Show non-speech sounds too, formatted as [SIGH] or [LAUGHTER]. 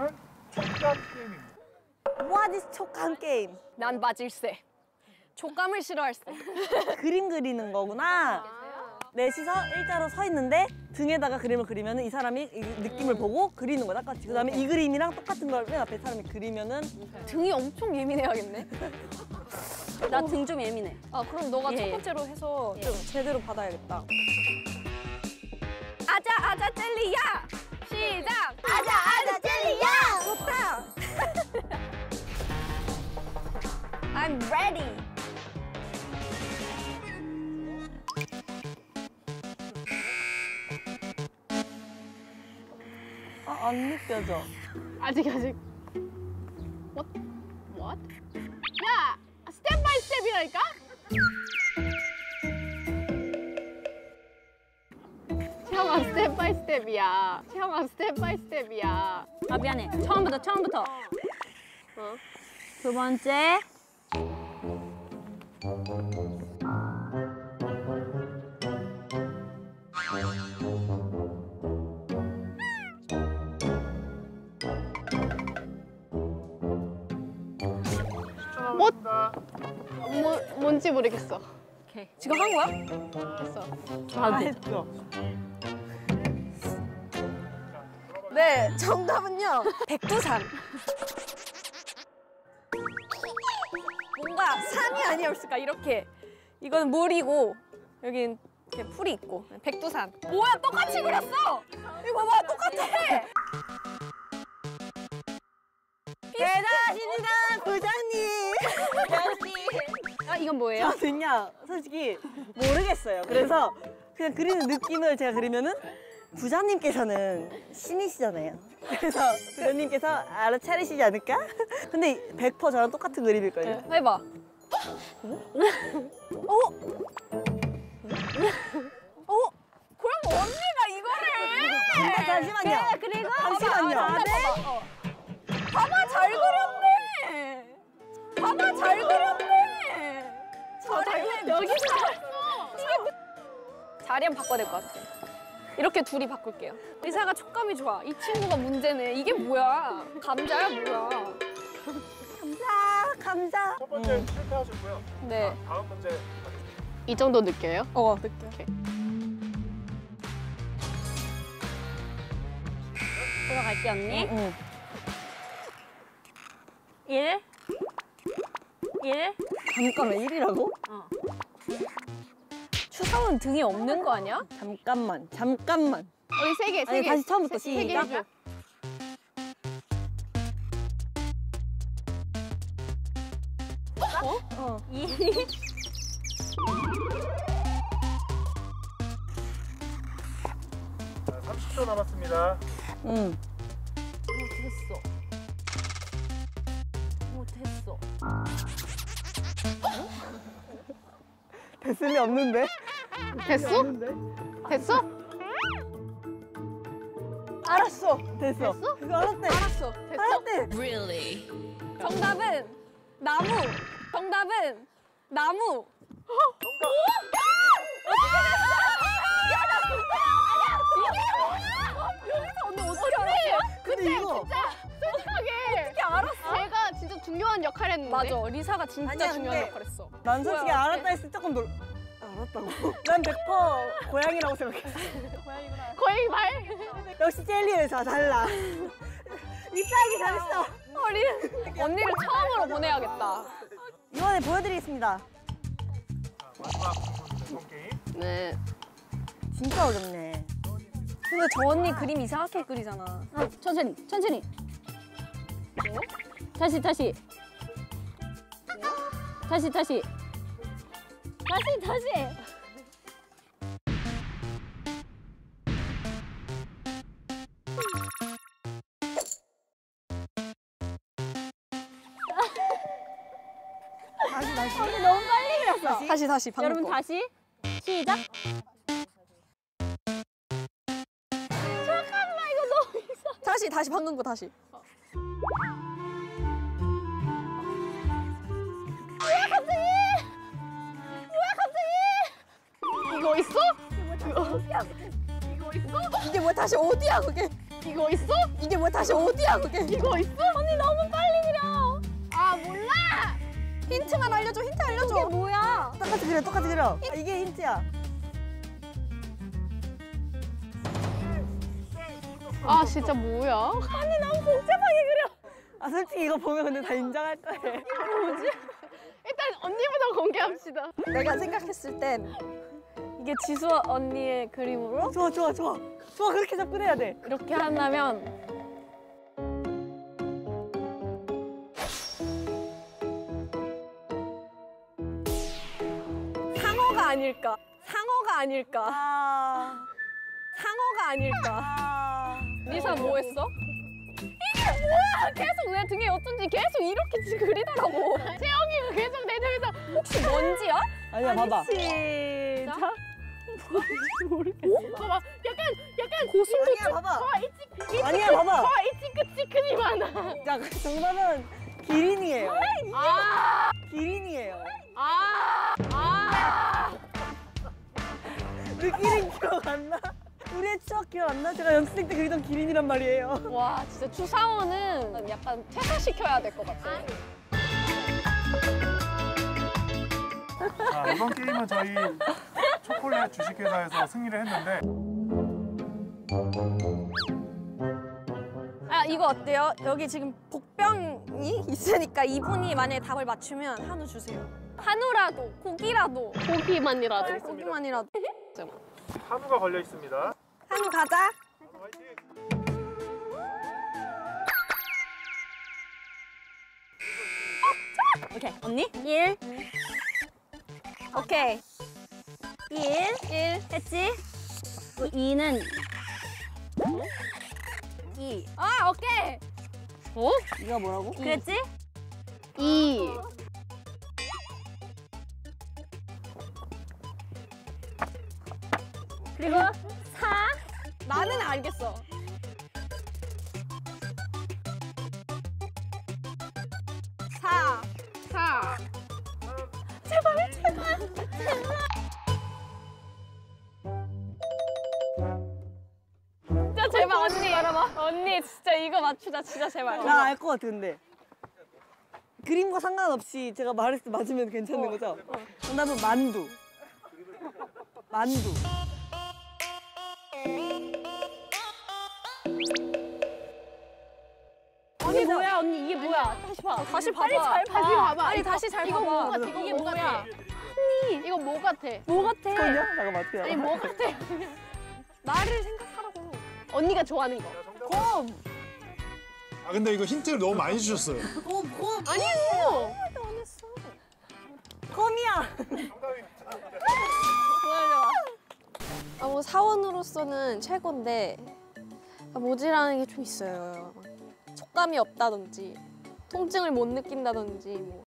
게임은 촉감 게임입니다. What is 촉감 게임? 난 맞을세. 촉감을 싫어할세. [LAUGHS] 그림 그리는 거구나. 넷이서 일자로 서 있는데 등에다가 그림을 그리면 이 사람이 이 느낌을 보고 그리는 거야 똑같이. 그다음에 이 그림이랑 똑같은 걸 맨 앞에 사람이 그리면은 등이 엄청 예민해야겠네. [LAUGHS] 나 등 좀 예민해. 아 그럼 너가 예. 첫 번째로 해서 좀 제대로 받아야겠다. 아자 아자 젤리야. 시작. 아자 아자 젤리 야. 좋다. [LAUGHS] I'm ready. 아, 안 느껴져. 아직 아직. What? What? 야 스텝 바이 스텝이라니까? 스텝이야. 채영아 step by step이야. 아 미안해. 처음부터 처음부터. 두 번째. 뭐, 뭔지 모르겠어. 오케이. 지금 한 거야? 됐어. 아, 네. 했죠. 네, 정답은요. 백두산. 뭔가 산이 아니었을까 이렇게. 이건 물이고 여긴 이렇게 풀이 있고 백두산. 뭐야 똑같이 그렸어. 이거 봐봐 똑같아. 대단하십니다, 부장님. 아 이건 뭐예요? 저는요, 솔직히 모르겠어요. 그래서 그냥 그리는 느낌을 제가 그리면은 부장님께서는 신이시잖아요. 그래서 부장님께서 알아차리시지 않을까? 근데 100% 저랑 똑같은 그림일걸요. 네, 해봐. 어? 어? 그럼 언니가 이거를. 아, 잠시만요. 그 리고 잠시만요. 봐봐, 봐봐 잘 그렸네. 봐봐 잘 그렸네. 잘했네. 여기서 자리 한번 바꿔야 될 것 같아. 이렇게 둘이 바꿀게요. 리사가 촉감이 좋아. 이 친구가 문제네. 이게 뭐야? 감자야 뭐야? 감사, 감사. 첫 번째 실패하셨고요. 네. 다음 문제 이 정도 느껴요? 어, 느껴. 들어갈게 언니. 응. 일. 일. 잠깐만, 1이라고? 어. 추성은 등이 없는 거 아니야? 잠깐만, 잠깐만. 우리 세 개, 세 아니, 개. 다시 처음부터 세- 세 시작. 개 해줘. 어. 이. 자, 30초 남았습니다. 응. 못했어. 못했어. 리 없는데? 됐어? 됐어? 알았어. 됐어. 됐어? 그거 알았대. 알았어. 됐어? 알았대. 정답은 나무. 정답은 나무. 언니 역할 했는데. 맞아. 리사가 진짜 아니야, 중요한 근데 역할 했어. 난 솔직히 뭐야, 알았다 했을 때 조금 놀. 알았다고? [LAUGHS] 난 100% 고양이라고 생각했어. [LAUGHS] 거의 말. 역시 젤리 회사 달라. [LAUGHS] 립사하기 잘했어. 어리. 언니를 처음으로 보내야겠다. 이번에 보여드리겠습니다. 자, 마지막 게임. 네. 진짜 어렵네. 근데 저 언니 그림 이상하게 그리잖아. 아, 천천히, 천천히. 다시, 다시. 다시, 다시. 다시, 다시. 다시 다시. 언니 너무 빨리 그렸어. 다시 다시 방금 여러분 거. 다시 시작. 잠깐만 이거 너무 이상. 다시 다시 방금 거 다시. 이거 있어? 이거? 이거 있어? 이게 뭐 다시 어디야 그게? 이거 있어? 이게 뭐 다시 어디야 그게? 이거 있어? 언니 너무 빨리 그려. 아 몰라. 힌트만 알려줘. 힌트 알려줘. 이게 뭐야? 똑같이 그려 똑같이 그려 아, 이게 힌트야 아 진짜 뭐야? 아니 너무 복잡하게 그려. 아 솔직히 이거 보면 근데 다 인정할 거예요 일단 언니부터 공개합시다. 내가 생각했을 땐 이게 지수 언니의 그림으로 좋아 좋아 좋아 좋아 그렇게 접근해야 돼 이렇게 한다면 상어가 아닐까? 상어가 아닐까? 아... 상어가 아닐까? 아... 리사 뭐 했어? 이게 뭐야? 계속 내 등에 어쩐지 계속 이렇게 지- 그리더라고. [LAUGHS] 채영이가 계속 내 등에서 혹시 먼지야? 아니야 봐봐 시작. 모르겠어. 봐봐, 약간 약간 고슴도 아니야 봐봐 이치 아니야 봐봐 이치크치크이 많아. 자 정답은 기린이에요 아, 기린이에요 아, 아. 우리 기린 기억 안 나? 우리의 추억 기억 안 나? 제가 연습생 때 그리던 기린이란 말이에요 와, 진짜 추사원은 약간 퇴사시켜야 될 것 같아. 자, 이번 게임은 저희 초콜릿 주식회사에서 승리를 했는데 아 이거 어때요? 여기 지금 복병이 있으니까 이분이 만약에 답을 맞추면 한우 주세요. 한우라도 고기라도 고기만이라도. 고기만이라도. 한우가 걸려 있습니다. 한우 가자. 화이팅! 오케이 언니 1 오케이 1 1 했지? 2는 2 아 오케이 어? 이가 뭐라고? 그랬지? 2. 그리고 4 나는 알겠어 4 4 제발 제발. 이거 맞추자 진짜 제발 나 알 것 같아 근데 그림과 상관없이 제가 말했을 때 맞으면 괜찮은 거죠? 정답은 만두 만두 이게 뭐야 언니 이게 뭐야? 다시 봐. 다시 봐봐 빨리 잘 봐. 다시 봐봐. 아니 이거- 다시 잘 이거 봐봐 뭐 같아? 이거 이게 뭐 같아? 이거 뭐 같아? 뭐 같아 잠깐만요 잠깐만 어떻게 아니? 뭐 같아? [LAUGHS] 나를 생각하라고 언니가 좋아하는 거. 곰! 아 근데 이거 힌트를 너무 많이 주셨어요. 곰! 곰! 아니에요. 곰이야! 정답입니다. 아, 뭐 사원으로서는 최고인데 아, 모지라는 게 좀 있어요. 촉감이 없다든지 통증을 못 느낀다든지 뭐